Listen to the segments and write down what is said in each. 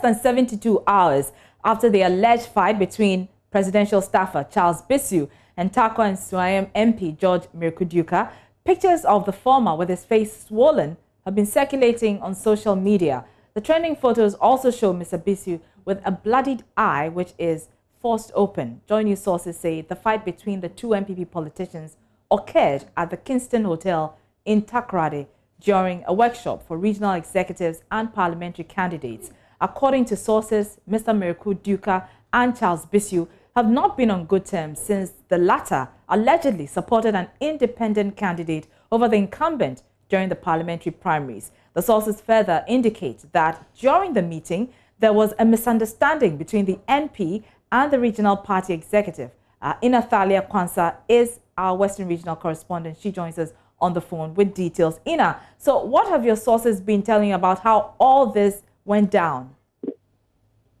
than 72 hours after the alleged fight between presidential staffer Charles Bissue and Tarkwa-Nsuem MP George Mireku-Duker. Pictures of the former with his face swollen have been circulating on social media. The trending photos also show Mr. Bissue with a bloodied eye, which is forced open. Joy News sources say the fight between the two NPP politicians occurred at the Kingston Hotel in Takoradi during a workshop for regional executives and parliamentary candidates. According to sources, Mr. Mireku-Duker and Charles Bissue have not been on good terms since the latter allegedly supported an independent candidate over the incumbent during the parliamentary primaries. The sources further indicate that during the meeting, there was a misunderstanding between the NP and the regional party executive. Uh, Inathalia Kwansa is our Western Regional correspondent. She joins us on the phone with details. Ina, so what have your sources been telling you about how all this went down?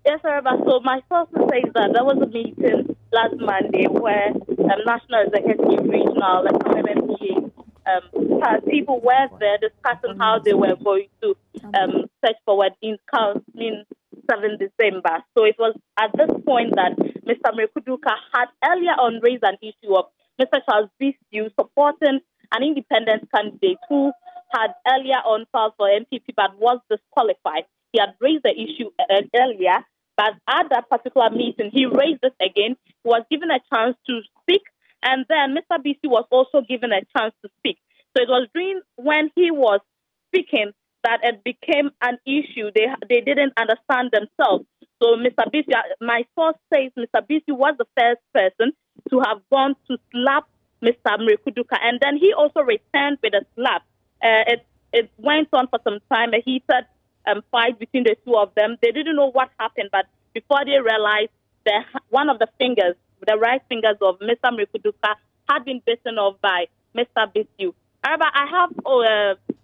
Yes, sir. So my sources say that there was a meeting last Monday where um, National Executive Regional and MMPA um, people were there discussing how they were going to um, search forward in counseling 7 December. So it was at this point that Mr. Mireku-Duker had earlier on raised an issue of Mr. Charles Bissue supporting an independent candidate who had earlier on filed for NPP but was disqualified. He had raised the issue uh, earlier, but at that particular meeting, he raised it again. He was given a chance to speak, and then Mr. Bissue was also given a chance to speak. So it was during when he was speaking that it became an issue. They they didn't understand themselves. So Mr. Bissue, my source says Mr. Bissue was the first person to have gone to slap Mr. Mireku-Duker, and then he also returned with a slap. Uh, it it went on for some time, and he heated um, fight between the two of them. They didn't know what happened, but before they realized that one of the fingers, the right fingers of Mr. Mireku-Duker, had been bitten off by Mr. Bissue. However, I have uh,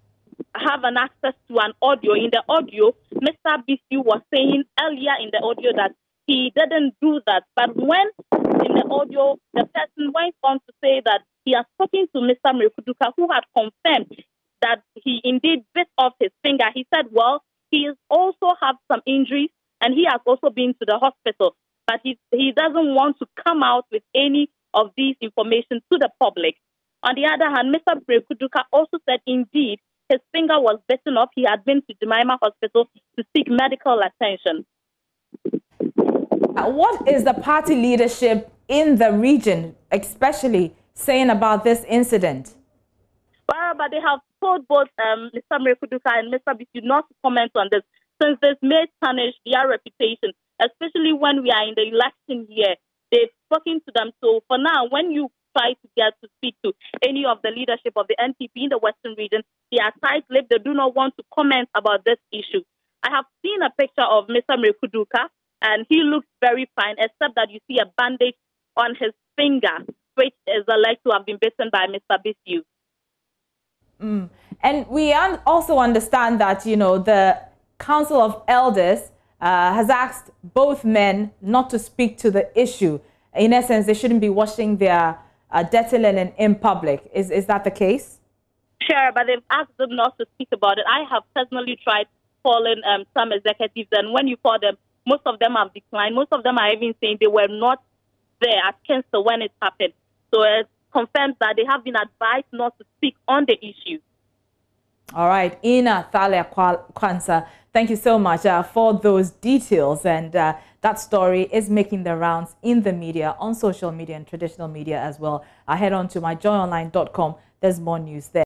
have an access to an audio. In the audio, Mr. Bissue was saying earlier in the audio that he didn't do that. But when in the audio, the person went on to say that he has spoken to Mr. Mireku-Duker, who had confirmed that he indeed bit off his finger. He said, well, he also have some injuries and he has also been to the hospital, but he, he doesn't want to come out with any of these information to the public. On the other hand, Mr. Mireku-Duker also said indeed his finger was bitten off. He had been to Jemima Hospital to seek medical attention. Uh, what is the party leadership in the region, especially saying about this incident? But they have told both um, Mr. Mireku-Duker and Mr. Bissue not to comment on this since this may tarnish their reputation, especially when we are in the election year. They've spoken to them. So for now, when you try to get to speak to any of the leadership of the NPP in the Western region, they are tight-lipped. They do not want to comment about this issue. I have seen a picture of Mr. Mireku-Duker, and he looks very fine, except that you see a bandage on his finger, which is alleged to have been bitten by Mr. Bissue. Mm. And we un also understand that, you know, the Council of Elders uh, has asked both men not to speak to the issue. In essence, they shouldn't be washing their uh, dirty linen in public. Is, is that the case? Sure, but they've asked them not to speak about it. I have personally tried calling um, some executives, and when you call them, most of them have declined. Most of them are even saying they were not there at Kingston when it happened. So it confirms that they have been advised not to speak on the issue. All right, Ina Thalia Kwansa, thank you so much uh, for those details. And uh, that story is making the rounds in the media, on social media and traditional media as well. I head on to myjoyonline.com. There's more news there.